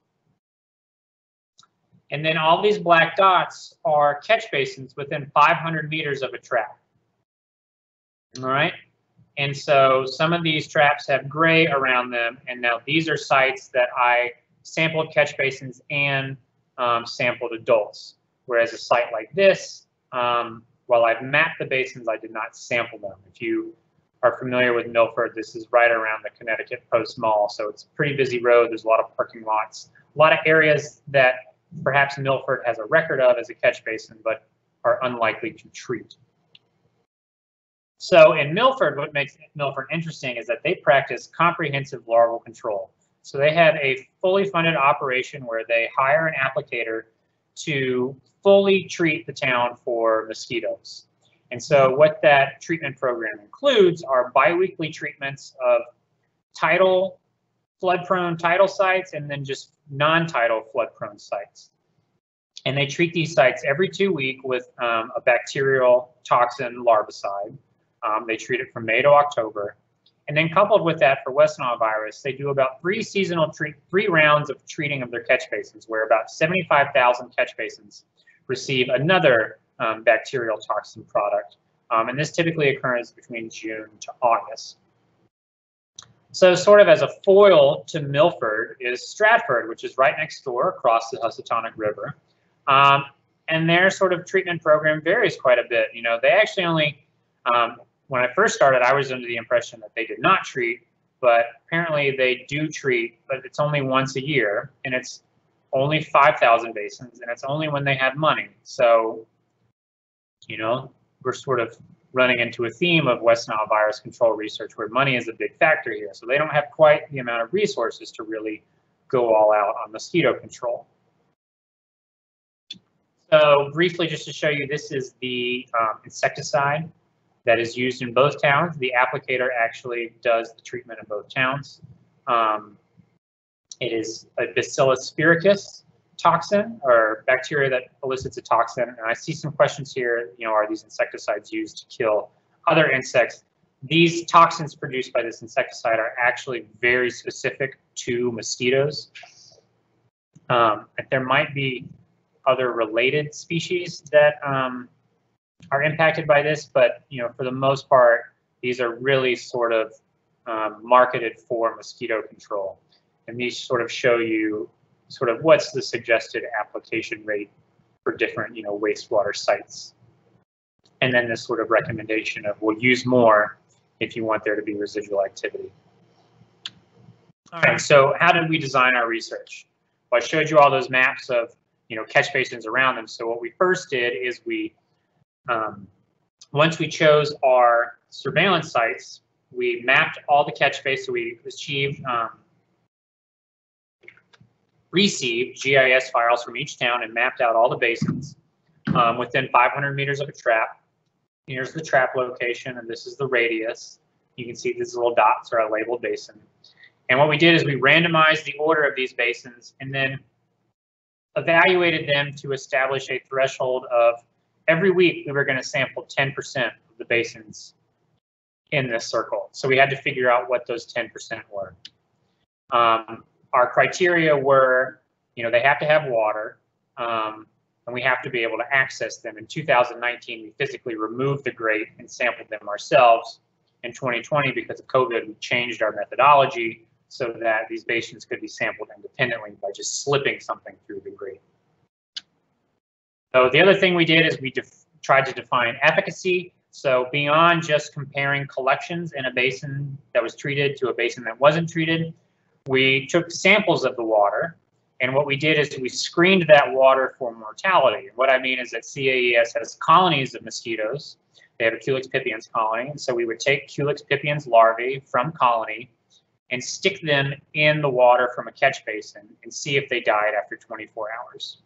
And then all these black dots are catch basins within 500 meters of a trap. All right. And so some of these traps have gray around them. And now these are sites that I sampled catch basins and um, sampled adults. Whereas a site like this, um, while I've mapped the basins, I did not sample them. If you are familiar with Milford, this is right around the Connecticut Post Mall, so it's a pretty busy road. There's a lot of parking lots, a lot of areas that perhaps Milford has a record of as a catch basin, but are unlikely to treat. So in Milford, what makes Milford interesting is that they practice comprehensive larval control. So they have a fully funded operation where they hire an applicator to fully treat the town for mosquitoes. And so what that treatment program includes are biweekly treatments of tidal, flood-prone tidal sites and then just non-tidal flood-prone sites. And they treat these sites every two week with um, a bacterial toxin larvicide. Um, they treat it from May to October. And then coupled with that for West Nile virus, they do about three seasonal treat, three rounds of treating of their catch basins, where about 75,000 catch basins receive another um, bacterial toxin product. Um, and this typically occurs between June to August. So sort of as a foil to Milford is Stratford, which is right next door across the Housatonic River. Um, and their sort of treatment program varies quite a bit. You know, they actually only, um, when I first started, I was under the impression that they did not treat, but apparently they do treat, but it's only once a year and it's only 5,000 basins and it's only when they have money. So, you know, we're sort of running into a theme of West Nile virus control research where money is a big factor here. So they don't have quite the amount of resources to really go all out on mosquito control. So briefly, just to show you, this is the um, insecticide that is used in both towns. The applicator actually does the treatment in both towns. Um, it is a Bacillus sphaericus toxin or bacteria that elicits a toxin. And I see some questions here, you know, are these insecticides used to kill other insects? These toxins produced by this insecticide are actually very specific to mosquitoes. Um, there might be other related species that um, are impacted by this, but you know, for the most part, these are really sort of um, marketed for mosquito control. And these sort of show you sort of what's the suggested application rate for different, you know, wastewater sites. And then this sort of recommendation of we'll use more if you want there to be residual activity. All right, so how did we design our research? Well, I showed you all those maps of you know, catch basins around them. So what we first did is we, um, once we chose our surveillance sites, we mapped all the catch basins. So we achieved, um, received GIS files from each town and mapped out all the basins um, within 500 meters of a trap. Here's the trap location, and this is the radius. You can see these little dots are a labeled basin. And what we did is we randomized the order of these basins and then evaluated them to establish a threshold of every week we were going to sample 10% of the basins in this circle. So we had to figure out what those 10% were. Um, our criteria were, you know, they have to have water, um, and we have to be able to access them. In 2019, we physically removed the grate and sampled them ourselves. In 2020, because of COVID, we changed our methodology so that these basins could be sampled independently by just slipping something through the grate. So the other thing we did is we tried to define efficacy. So beyond just comparing collections in a basin that was treated to a basin that wasn't treated, we took samples of the water. And what we did is we screened that water for mortality. What I mean is that CAES has colonies of mosquitoes. They have a Culex pipiens colony. And so we would take Culex pipiens larvae from colony and stick them in the water from a catch basin and see if they died after 24 hours.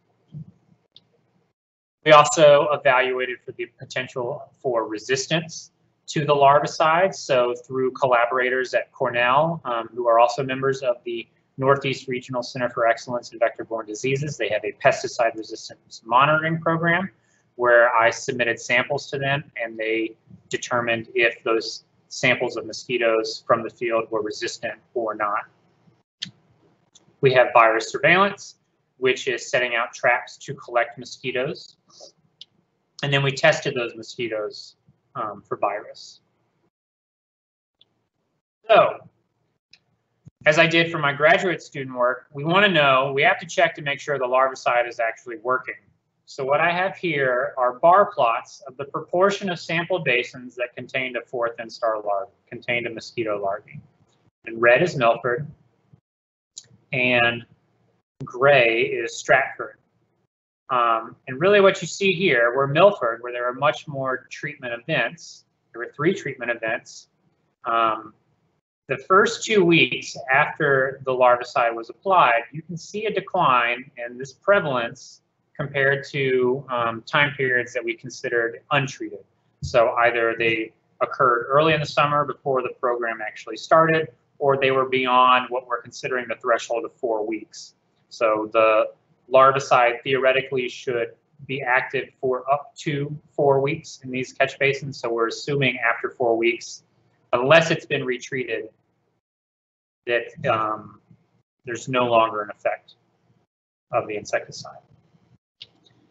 We also evaluated for the potential for resistance to the larvicide. So through collaborators at Cornell, um, who are also members of the Northeast Regional Center for Excellence in Vector-Borne Diseases, they have a pesticide resistance monitoring program where I submitted samples to them and they determined if those samples of mosquitoes from the field were resistant or not. We have virus surveillance, which is setting out traps to collect mosquitoes. And then we tested those mosquitoes um, for virus. So, as I did for my graduate student work, we want to know, we have to check to make sure the larvicide is actually working. So what I have here are bar plots of the proportion of sampled basins that contained a fourth instar larvae, contained a mosquito larvae. And red is Milford, and gray is Stratford. Um, and really what you see here, were Milford, where there were much more treatment events, there were three treatment events. Um, the first two weeks after the larvicide was applied, you can see a decline in this prevalence compared to um, time periods that we considered untreated. So either they occurred early in the summer before the program actually started, or they were beyond what we're considering the threshold of four weeks. So the larvicide theoretically should be active for up to four weeks in these catch basins. So we're assuming after four weeks, unless it's been retreated, that um, there's no longer an effect of the insecticide.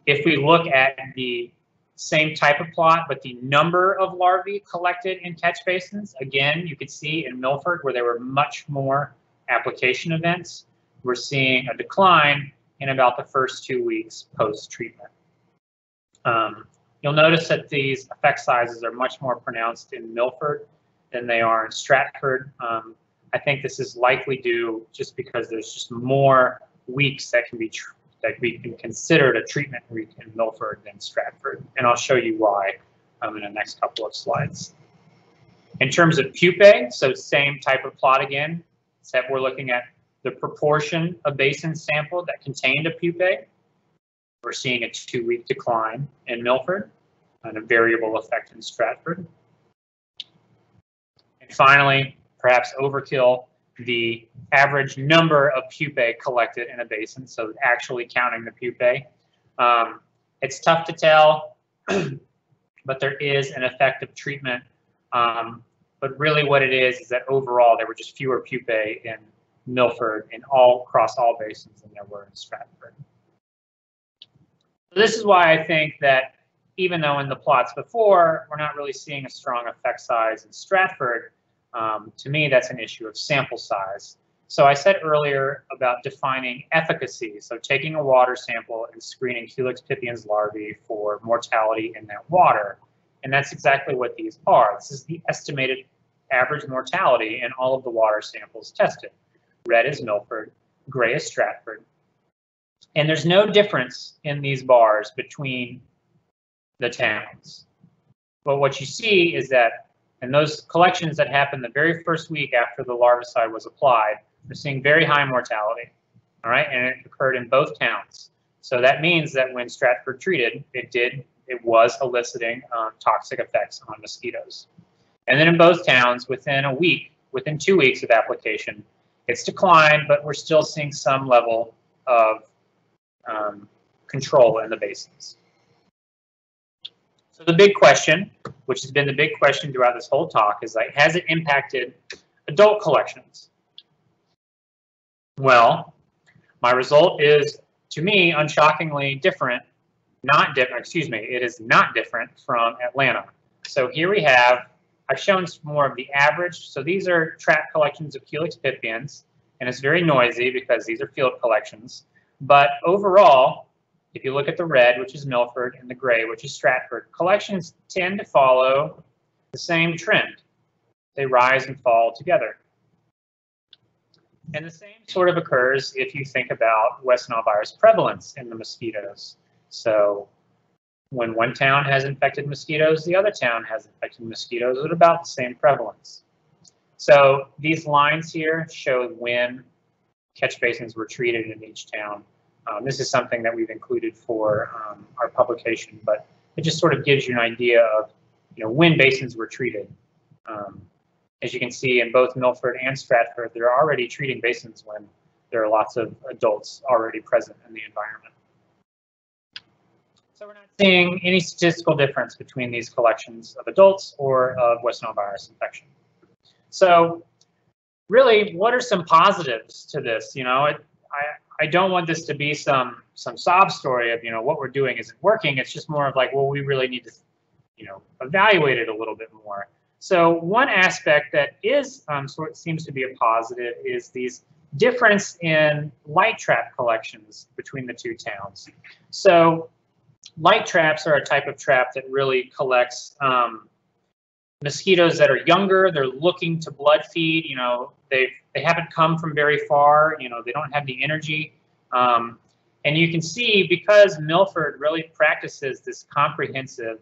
If we look at the same type of plot, but the number of larvae collected in catch basins, again, you could see in Milford where there were much more application events, we're seeing a decline in about the first two weeks post-treatment. Um, you'll notice that these effect sizes are much more pronounced in Milford than they are in Stratford. Um, I think this is likely due just because there's just more weeks that can be that we can consider a treatment week in Milford than Stratford, and I'll show you why um, in the next couple of slides. In terms of pupae, so same type of plot again, except we're looking at the proportion of basins sampled that contained a pupae. We're seeing a two-week decline in Milford and a variable effect in Stratford. And finally, perhaps overkill, the average number of pupae collected in a basin, so actually counting the pupae. Um, it's tough to tell, but there is an effective treatment. Um, but really what it is is that overall there were just fewer pupae in Milford and all across all basins than there were in Stratford. So this is why I think that even though in the plots before, we're not really seeing a strong effect size in Stratford, um, to me, that's an issue of sample size. So I said earlier about defining efficacy, so taking a water sample and screening Culex pipiens larvae for mortality in that water. And that's exactly what these are. This is the estimated average mortality in all of the water samples tested. Red is Milford, gray is Stratford. And there's no difference in these bars between the towns. But what you see is that in those collections that happened the very first week after the larvicide was applied, we're seeing very high mortality. All right, and it occurred in both towns. So that means that when Stratford treated, it did, it was eliciting um, toxic effects on mosquitoes. And then in both towns, within a week, within two weeks of application, it's declined, but we're still seeing some level of um, control in the basins. So the big question, which has been the big question throughout this whole talk, is like, has it impacted adult collections? Well, my result is, to me, unshockingly different, not different, excuse me, it is not different from Atlanta. So here we have I've shown more of the average. So these are trap collections of Culex pipiens, and it's very noisy because these are field collections. But overall, if you look at the red, which is Milford, and the gray, which is Stratford, collections tend to follow the same trend. They rise and fall together. And the same sort of occurs if you think about West Nile virus prevalence in the mosquitoes. So when one town has infected mosquitoes, the other town has infected mosquitoes at about the same prevalence. So these lines here show when catch basins were treated in each town. Um, this is something that we've included for um, our publication, but it just sort of gives you an idea of you know, when basins were treated. Um, as you can see in both Milford and Stratford, they're already treating basins when there are lots of adults already present in the environment. So we're not seeing any statistical difference between these collections of adults or of West Nile virus infection. So really, what are some positives to this? You know, it, I, I don't want this to be some some sob story of, you know, what we're doing isn't working. It's just more of like, well, we really need to, you know, evaluate it a little bit more. So one aspect that is um, sort seems to be a positive is these difference in light trap collections between the two towns. So light traps are a type of trap that really collects um, mosquitoes that are younger. They're looking to blood feed. You know, they they haven't come from very far. You know, they don't have the energy. Um, and you can see because Milford really practices this comprehensive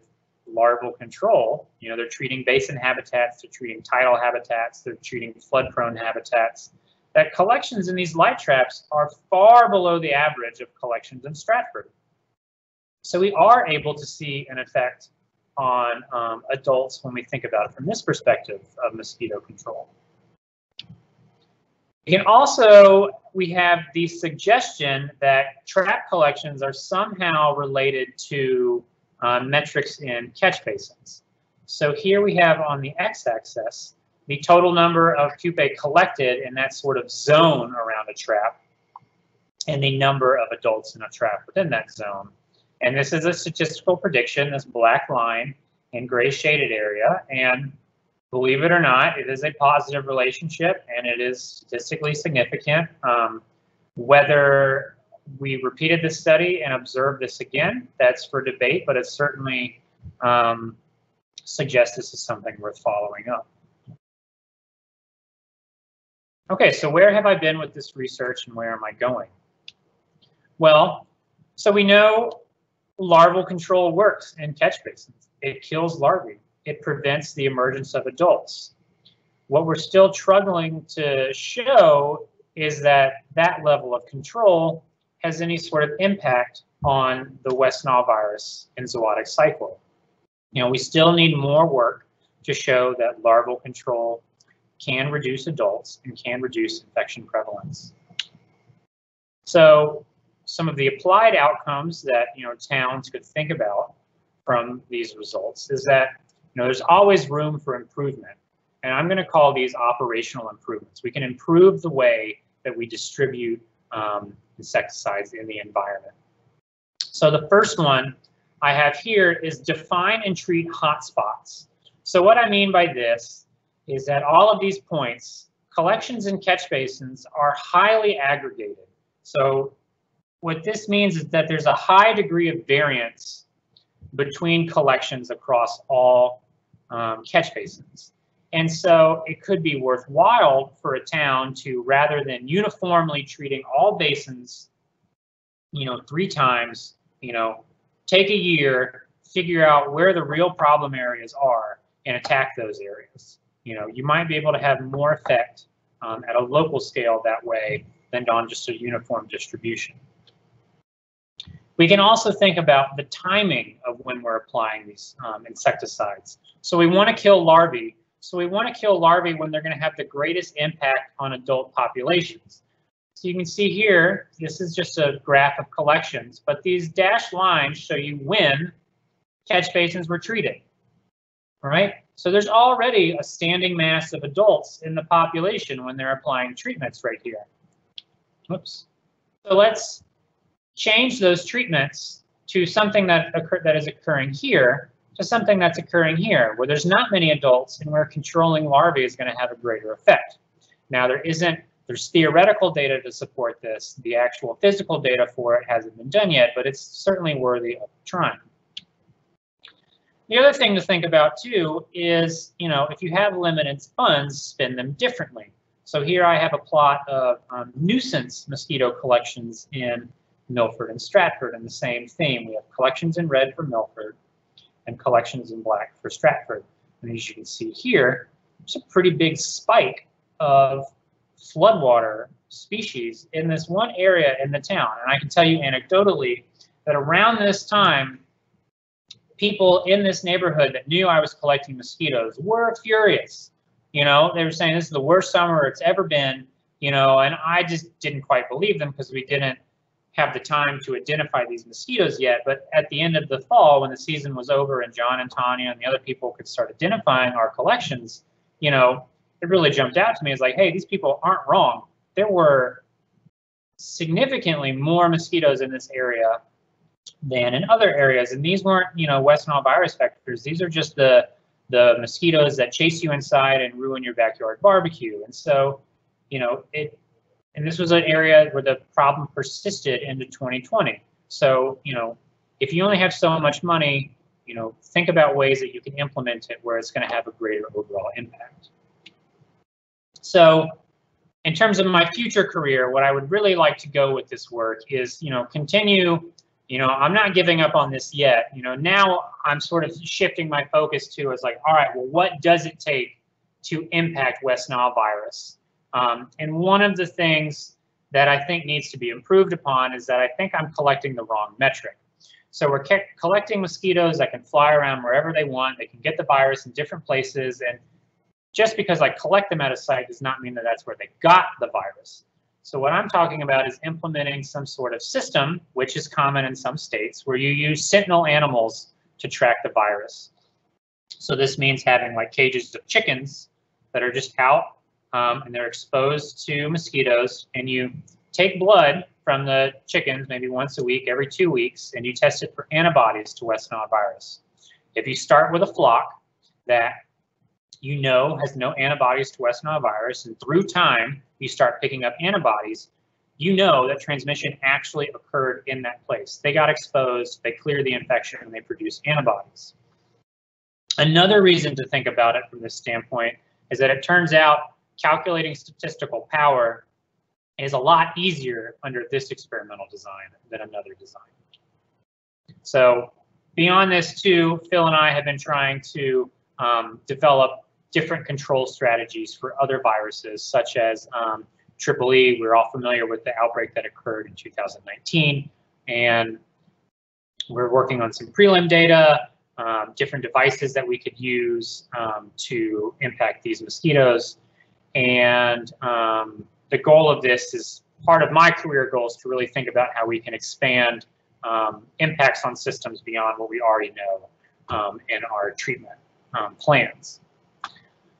larval control, you know, they're treating basin habitats, they're treating tidal habitats, they're treating flood-prone habitats, that collections in these light traps are far below the average of collections in Stratford. So we are able to see an effect on um, adults when we think about it from this perspective of mosquito control. You can also, we have the suggestion that trap collections are somehow related to uh, metrics in catch basins. So here we have on the x-axis the total number of pupae collected in that sort of zone around a trap and the number of adults in a trap within that zone. And this is a statistical prediction, this black line in gray shaded area. And believe it or not, it is a positive relationship and it is statistically significant. Um, whether we repeated this study and observed this again, that's for debate, but it certainly um, suggests this is something worth following up. Okay, so where have I been with this research and where am I going? Well, so we know larval control works in catch basins. It kills larvae. It prevents the emergence of adults. What we're still struggling to show is that that level of control has any sort of impact on the West Nile virus and zoonotic cycle. You know, we still need more work to show that larval control can reduce adults and can reduce infection prevalence. So some of the applied outcomes that you know towns could think about from these results is that you know there's always room for improvement. And I'm going to call these operational improvements. We can improve the way that we distribute um, insecticides in the environment. So the first one I have here is define and treat hotspots. So what I mean by this is that all of these points, collections and catch basins are highly aggregated. So what this means is that there's a high degree of variance between collections across all um, catch basins. And so it could be worthwhile for a town to, rather than uniformly treating all basins, you know, three times, you know, take a year, figure out where the real problem areas are and attack those areas. You know, you might be able to have more effect um, at a local scale that way than on just a uniform distribution. We can also think about the timing of when we're applying these um, insecticides. So we want to kill larvae so we want to kill larvae when they're going to have the greatest impact on adult populations. So you can see here, this is just a graph of collections, but these dashed lines show you when catch basins were treated. All right, so there's already a standing mass of adults in the population when they're applying treatments right here. Oops. So let's change those treatments to something that occur that is occurring here to something that's occurring here, where there's not many adults and where controlling larvae is going to have a greater effect. Now, there isn't, there's theoretical data to support this. The actual physical data for it hasn't been done yet, but it's certainly worthy of trying. The other thing to think about too is, you know, if you have limited funds, spend them differently. So here I have a plot of um, nuisance mosquito collections in Milford and Stratford and the same theme. We have collections in red for Milford, and collections in black for Stratford. And as you can see here, there's a pretty big spike of floodwater species in this one area in the town. And I can tell you anecdotally that around this time, people in this neighborhood that knew I was collecting mosquitoes were furious. You know, they were saying this is the worst summer it's ever been, you know, and I just didn't quite believe them because we didn't have the time to identify these mosquitoes yet. But at the end of the fall, when the season was over and John and Tanya and the other people could start identifying our collections, you know, it really jumped out to me as like, hey, these people aren't wrong. There were significantly more mosquitoes in this area than in other areas. And these weren't, you know, West Nile virus vectors. These are just the the mosquitoes that chase you inside and ruin your backyard barbecue. And so, you know, it and this was an area where the problem persisted into 2020. So, you know, if you only have so much money, you know, think about ways that you can implement it where it's going to have a greater overall impact. So in terms of my future career, what I would really like to go with this work is, you know, continue, you know, I'm not giving up on this yet. You know, now I'm sort of shifting my focus to is like, all right, well, what does it take to impact West Nile virus? Um, and one of the things that I think needs to be improved upon is that I think I'm collecting the wrong metric. So we're collecting mosquitoes that can fly around wherever they want. They can get the virus in different places. And just because I collect them at a site does not mean that that's where they got the virus. So what I'm talking about is implementing some sort of system, which is common in some states, where you use sentinel animals to track the virus. So this means having like cages of chickens that are just out um, and they're exposed to mosquitoes and you take blood from the chickens maybe once a week, every two weeks, and you test it for antibodies to West Nile virus. If you start with a flock that you know has no antibodies to West Nile virus, and through time you start picking up antibodies, you know that transmission actually occurred in that place. They got exposed, they cleared the infection, and they produce antibodies. Another reason to think about it from this standpoint is that it turns out calculating statistical power is a lot easier under this experimental design than another design. So beyond this too, Phil and I have been trying to um, develop different control strategies for other viruses, such as um, Triple E. We're all familiar with the outbreak that occurred in 2019, and we're working on some prelim data, um, different devices that we could use um, to impact these mosquitoes. And um, the goal of this is part of my career goals to really think about how we can expand um, impacts on systems beyond what we already know um, in our treatment um, plans.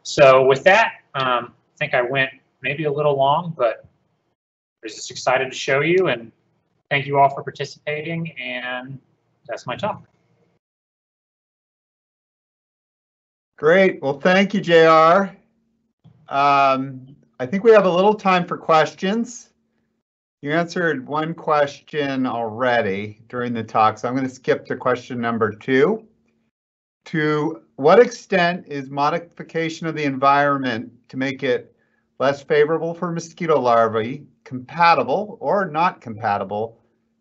So with that, um, I think I went maybe a little long, but I was just excited to show you and thank you all for participating and that's my talk. Great. Well, thank you, JR. Um, I think we have a little time for questions. You answered one question already during the talk, so I'm going to skip to question number two. To what extent is modification of the environment to make it less favorable for mosquito larvae compatible or not compatible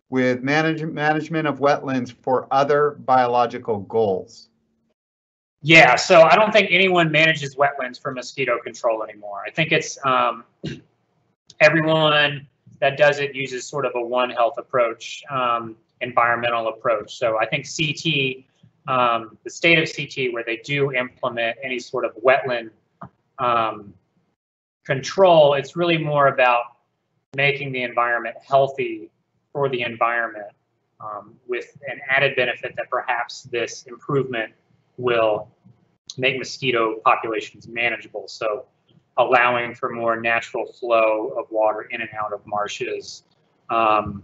with manage management of wetlands for other biological goals? Yeah, so I don't think anyone manages wetlands for mosquito control anymore. I think it's um, everyone that does it uses sort of a One Health approach, um, environmental approach. So I think CT, um, the state of CT, where they do implement any sort of wetland um, control, it's really more about making the environment healthy for the environment um, with an added benefit that perhaps this improvement will make mosquito populations manageable. So allowing for more natural flow of water in and out of marshes, um,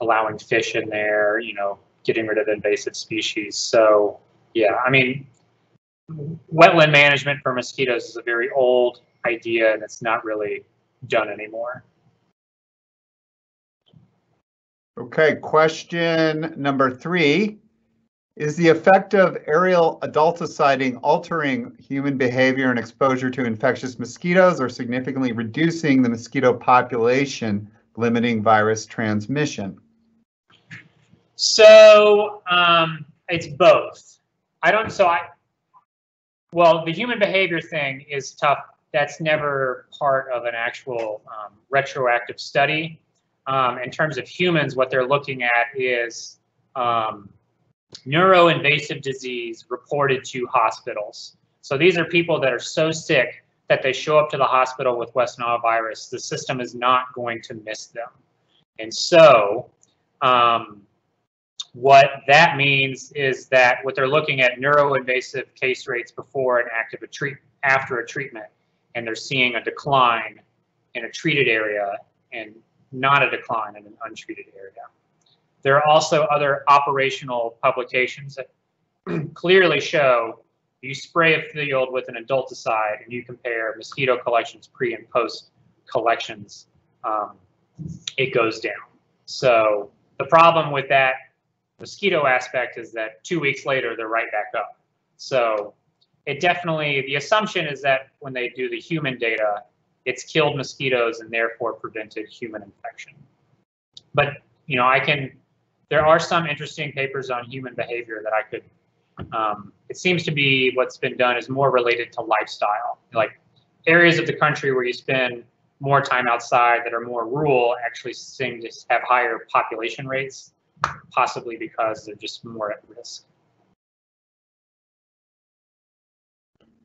allowing fish in there, you know, getting rid of invasive species. So yeah, I mean, wetland management for mosquitoes is a very old idea and it's not really done anymore. Okay, question number three. Is the effect of aerial adulticiding altering human behavior and exposure to infectious mosquitoes or significantly reducing the mosquito population, limiting virus transmission? So um, it's both. I don't, so I, well, the human behavior thing is tough. That's never part of an actual um, retroactive study. Um, in terms of humans, what they're looking at is um, neuroinvasive disease reported to hospitals. So these are people that are so sick that they show up to the hospital with West Nile virus. The system is not going to miss them. And so um, what that means is that what they're looking at neuroinvasive case rates before and active a treat after a treatment, and they're seeing a decline in a treated area and not a decline in an untreated area. There are also other operational publications that clearly show you spray a field with an adulticide and you compare mosquito collections pre and post collections, um, it goes down. So the problem with that mosquito aspect is that two weeks later, they're right back up. So it definitely, the assumption is that when they do the human data, it's killed mosquitoes and therefore prevented human infection. But, you know, I can, there are some interesting papers on human behavior that I could, um, it seems to be what's been done is more related to lifestyle. Like areas of the country where you spend more time outside that are more rural actually seem to have higher population rates, possibly because they're just more at risk.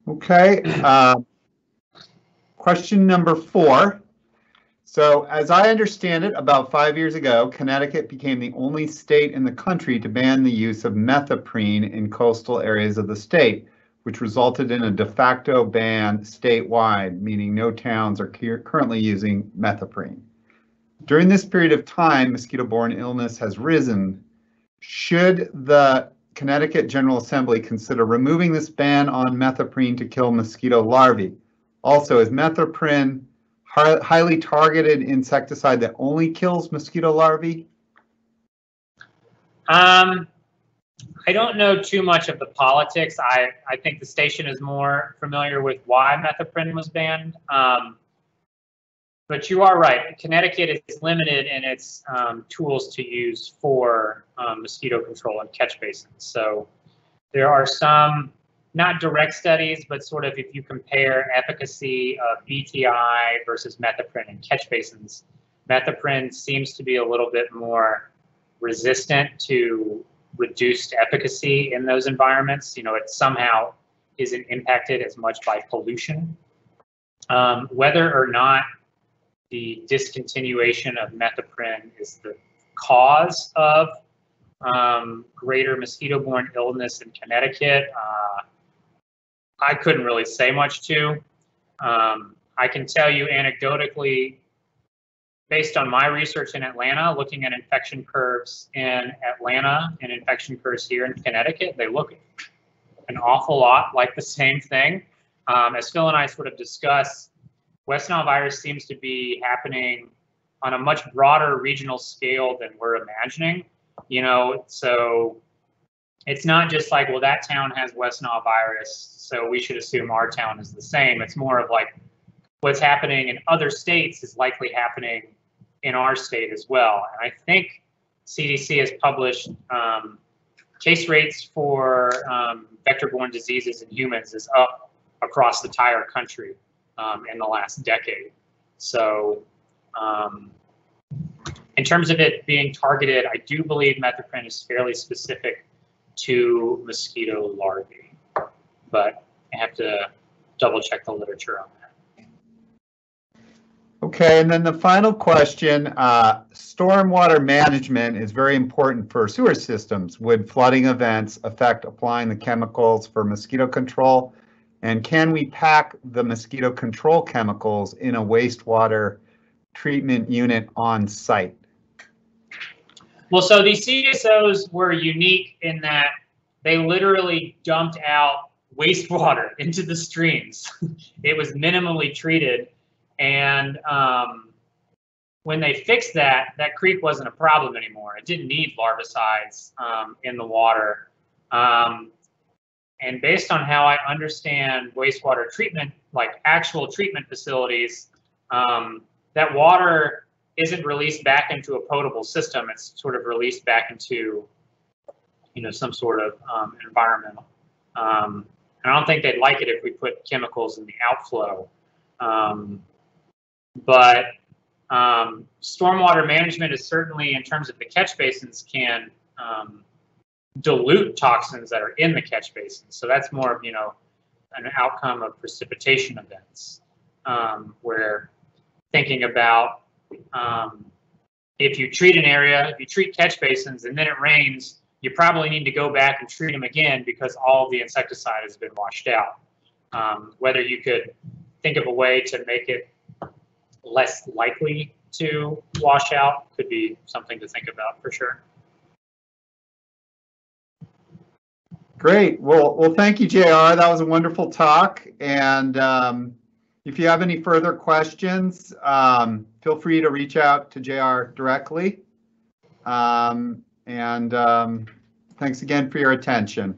Okay. Uh, question number four. So as I understand it, about five years ago, Connecticut became the only state in the country to ban the use of methoprene in coastal areas of the state, which resulted in a de facto ban statewide, meaning no towns are currently using methoprene. During this period of time, mosquito-borne illness has risen. Should the Connecticut General Assembly consider removing this ban on methoprene to kill mosquito larvae. Also, is methoprene highly targeted insecticide that only kills mosquito larvae? Um, I don't know too much of the politics. I, I think the station is more familiar with why methoprene was banned. Um, but you are right. Connecticut is limited in its um, tools to use for um, mosquito control and catch basins. So there are some, not direct studies, but sort of if you compare efficacy of BTI versus methoprene in catch basins, methoprene seems to be a little bit more resistant to reduced efficacy in those environments. You know, it somehow isn't impacted as much by pollution. Um, whether or not the discontinuation of methoprene is the cause of um, greater mosquito-borne illness in Connecticut. Uh, I couldn't really say much to. Um, I can tell you anecdotally, based on my research in Atlanta, looking at infection curves in Atlanta and infection curves here in Connecticut, they look an awful lot like the same thing. Um, as Phil and I sort of discussed, West Nile virus seems to be happening on a much broader regional scale than we're imagining. You know, so it's not just like, well, that town has West Nile virus, so we should assume our town is the same. It's more of like what's happening in other states is likely happening in our state as well. And I think CDC has published um, case rates for um, vector-borne diseases in humans is up across the entire country um, in the last decade. So um, in terms of it being targeted, I do believe methoprene is fairly specific to mosquito larvae, but I have to double check the literature on that. Okay, and then the final question, uh, stormwater management is very important for sewer systems. Would flooding events affect applying the chemicals for mosquito control? And can we pack the mosquito control chemicals in a wastewater treatment unit on site? Well, so these CSOs were unique in that they literally dumped out wastewater into the streams. it was minimally treated. And um, when they fixed that, that creek wasn't a problem anymore. It didn't need larvicides um, in the water. Um, and based on how I understand wastewater treatment, like actual treatment facilities, um, that water isn't released back into a potable system. It's sort of released back into, you know, some sort of um, environmental. Um, I don't think they'd like it if we put chemicals in the outflow. Um, but um, stormwater management is certainly, in terms of the catch basins, can um, dilute toxins that are in the catch basins. So that's more of, you know, an outcome of precipitation events um, where thinking about um, if you treat an area, if you treat catch basins and then it rains, you probably need to go back and treat them again because all the insecticide has been washed out. Um, whether you could think of a way to make it less likely to wash out could be something to think about for sure. Great. Well, well, thank you, JR. That was a wonderful talk. And um, if you have any further questions, um, feel free to reach out to JR directly. Um, And um, thanks again for your attention.